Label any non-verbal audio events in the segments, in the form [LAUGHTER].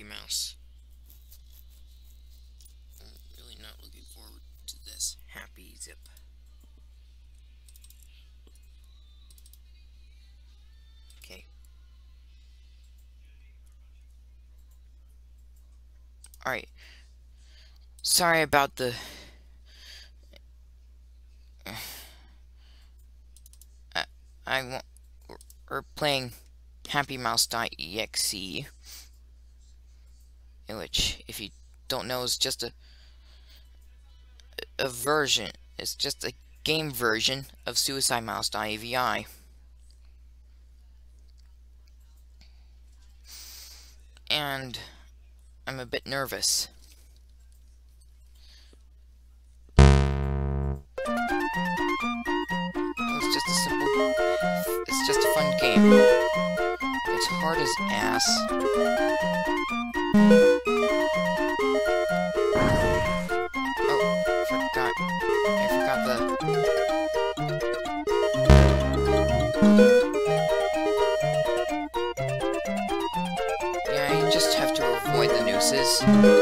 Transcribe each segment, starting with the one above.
Happy Mouse. I'm really not looking forward to this Happy Zip. Okay. Alright. Sorry about the... [SIGHS] I, I want... We're playing HappyMouse.exe which, if you don't know, is just a a version. It's just a game version of Suicide Mouse.avi. And I'm a bit nervous. It's just a simple... It's just a fun game. It's hard as ass. Yeah, you just have to avoid the nooses.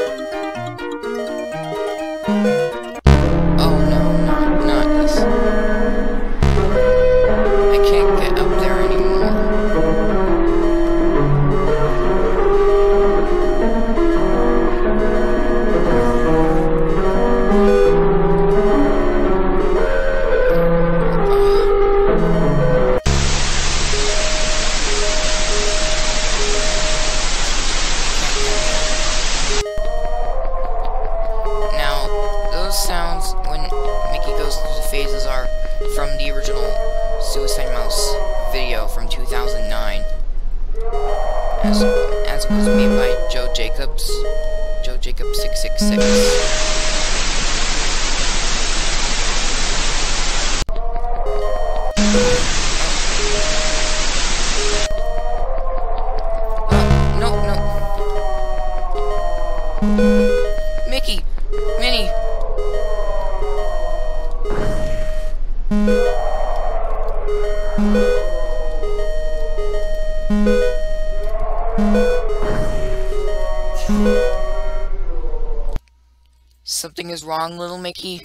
Something is wrong, little Mickey.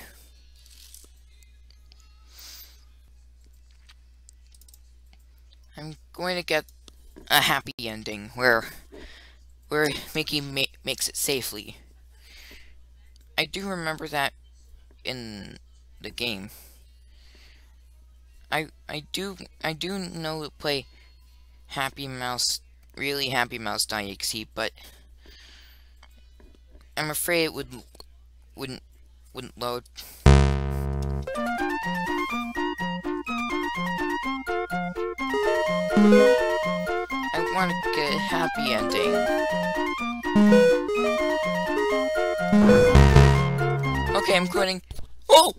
I'm going to get a happy ending where where Mickey ma makes it safely. I do remember that in the game. I I do I do know play Happy Mouse really Happy Mouse.exe, but I'm afraid it would wouldn't wouldn't load. I want a happy ending. Okay, I'm quitting. Oh!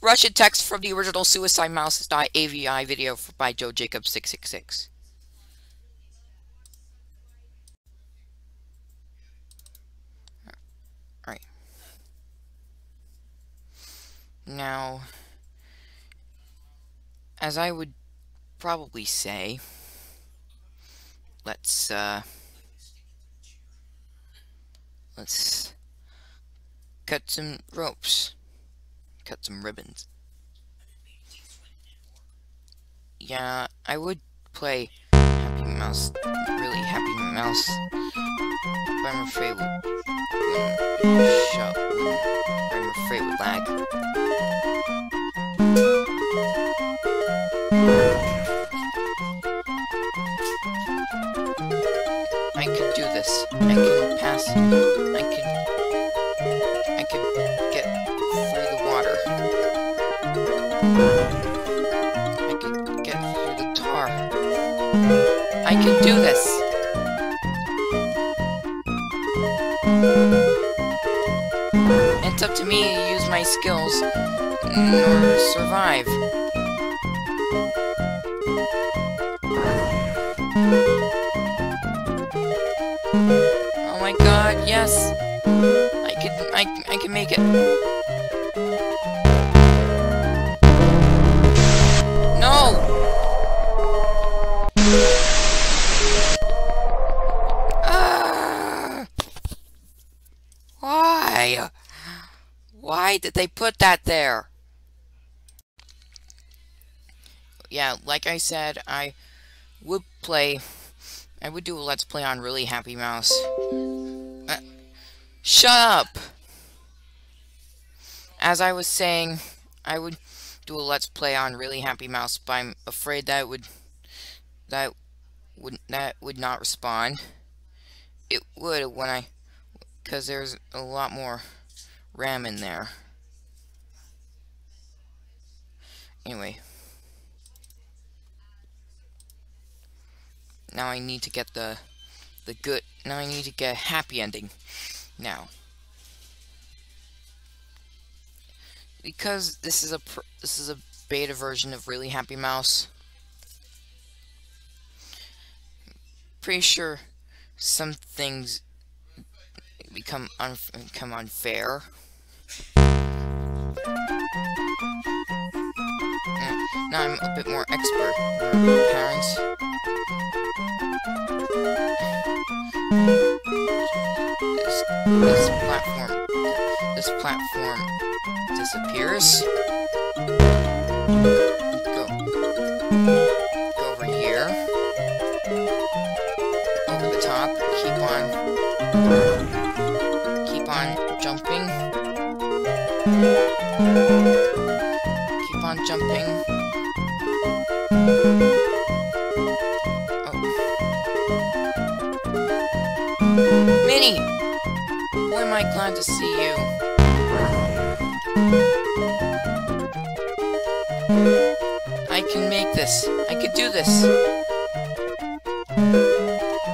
Russian text from the original Suicide Mouse.avi video by Joe Jacobs 666. Now, as I would probably say, let's, uh, let's cut some ropes, cut some ribbons. Yeah, I would play Happy Mouse, really Happy Mouse, but I'm afraid would, shut, I'm afraid would lag. I can pass. I can... I can get through the water. I can get through the tar. I can do this! It's up to me to use my skills or survive. Yes! I can, I, I can make it. No! Ah! Why? Why did they put that there? Yeah, like I said, I would play... I would do a Let's Play on Really Happy Mouse. Shut up! As I was saying, I would do a Let's Play on Really Happy Mouse, but I'm afraid that would... That would, that would not respond. It would when I... Because there's a lot more RAM in there. Anyway. Now I need to get the the good now I need to get a happy ending. Now. Because this is a this is a beta version of Really Happy Mouse. Pretty sure some things become un become unfair. Mm, now I'm a bit more expert. Parents. This, platform, this platform disappears. Go, go over here. Over the top. Keep on, keep on jumping. Keep on jumping. Oh. Minnie! I glad to see you. I can make this. I can do this.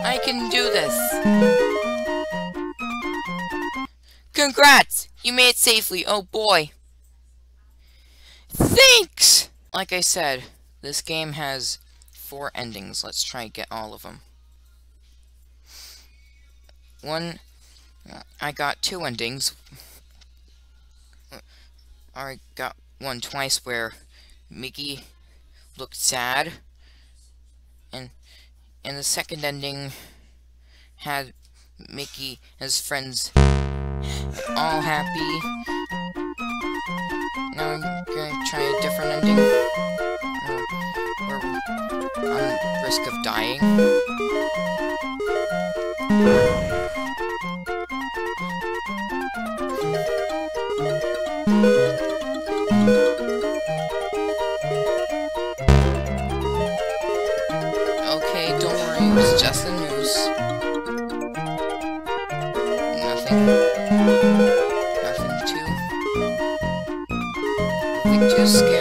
I can do this. Congrats! You made it safely. Oh boy. Thanks! Like I said, this game has four endings. Let's try and get all of them. One, I got two endings. I got one twice where Mickey looked sad, and and the second ending had Mickey and his friends all happy. Now I'm gonna try a different ending. Uh, We're on risk of dying. Just the news. Nothing. Nothing too. Nothing too scary.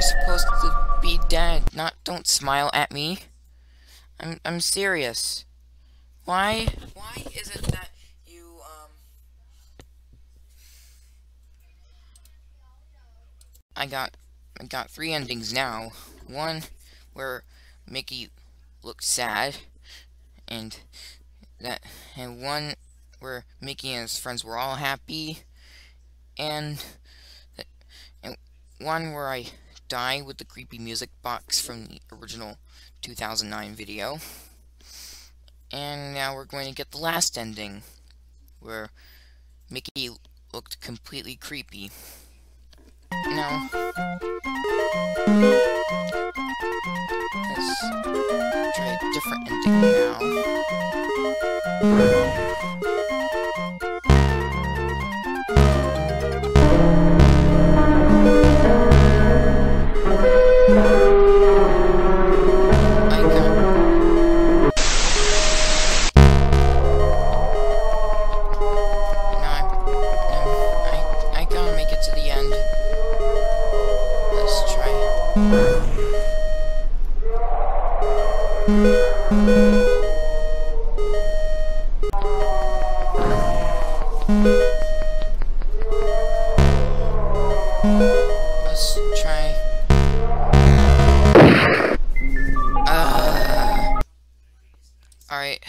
You're supposed to be dead, not don't smile at me. I'm I'm serious. Why why is it that you um I got I got three endings now. One where Mickey looked sad and that and one where Mickey and his friends were all happy and, and one where I die with the creepy music box from the original 2009 video. And now we're going to get the last ending, where Mickey looked completely creepy. Now, let's try a different ending now. Let's try. Uh, Alright.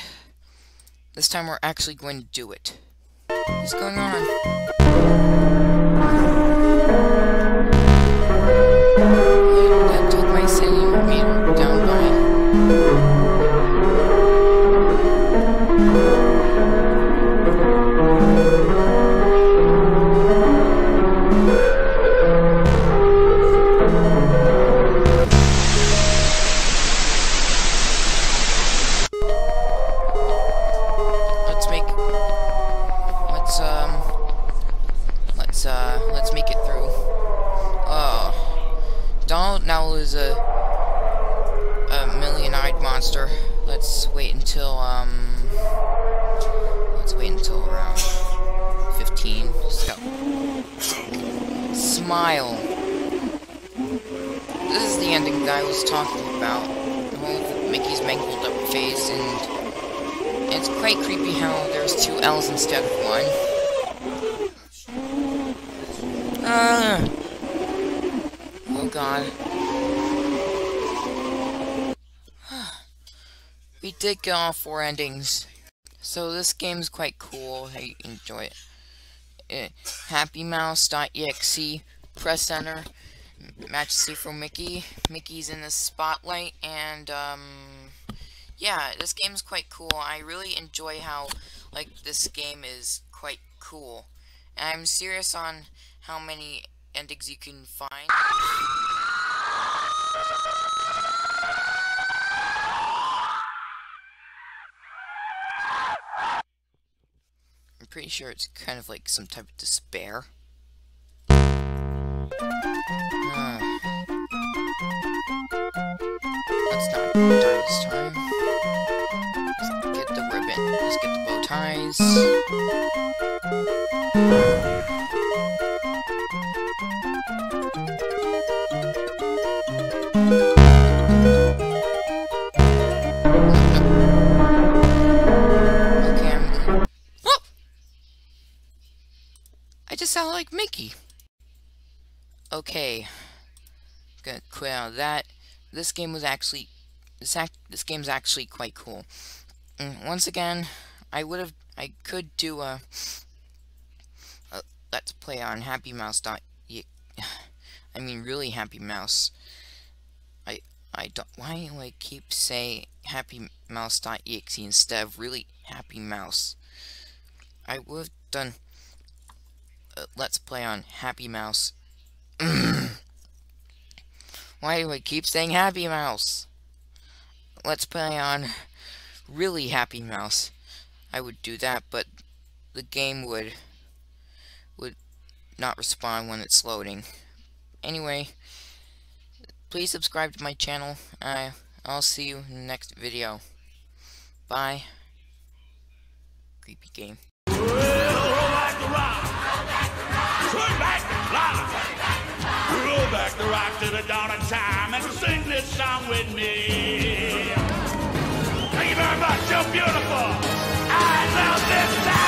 This time we're actually going to do it. What's going on? Was talking about. The Mickey's mangled up face and it's quite creepy how there's two L's instead of one. Ah. Oh god. [SIGHS] we did get all four endings. So this game's quite cool. I enjoy it. Uh, HappyMouse.exe. Press enter. Match for Mickey. Mickey's in the spotlight and um yeah, this game's quite cool. I really enjoy how, like, this game is quite cool. And I'm serious on how many endings you can find. I'm pretty sure it's kind of like some type of despair. Let's not die this time. Let's get the ribbon. Let's get the bow ties. Okay. Oh! I just sound like Mickey. Okay. Gonna quit out of that. This game was actually this act this game's actually quite cool. And once again, I would have I could do a, a let's play on Happy Mouse dot [SIGHS] I mean really Happy Mouse. I I don't why do I keep saying Happy Mouse dot exe instead of really Happy Mouse? I would have done a let's play on Happy Mouse. Why do I keep saying Happy Mouse? Let's play on really Happy Mouse. I would do that, but the game would would not respond when it's loading. Anyway, please subscribe to my channel. I I'll see you in the next video. Bye. Creepy game. Turn back the rock to the dawn of time and sing this song with me. Thank you very much. You're beautiful. I love this time.